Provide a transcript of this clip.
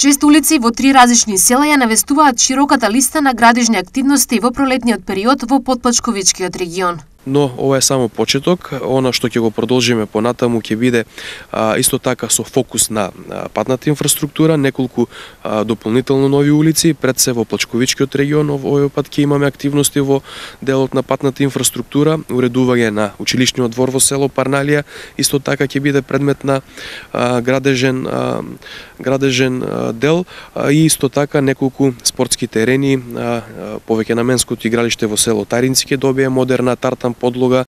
Шест улици во три различни села ја навестуваат широката листа на градежни активности во пролетниот период во Подпачковичкиот регион но ова е само почеток. Она што ќе го продолжиме понатаму ќе биде а, исто така со фокус на а, патната инфраструктура, неколку а, дополнително нови улици, пред се во Плачковичкиот регион, овој пат ќе имаме активности во делот на патната инфраструктура, уредување на училишниот двор во село Парналија, исто така ќе биде предмет на а, градежен а, градежен а, дел. А, и исто така неколку спортски терени, а, а, повеќе наменското игралиште во село Таринци ќе добие модерна тарта подлога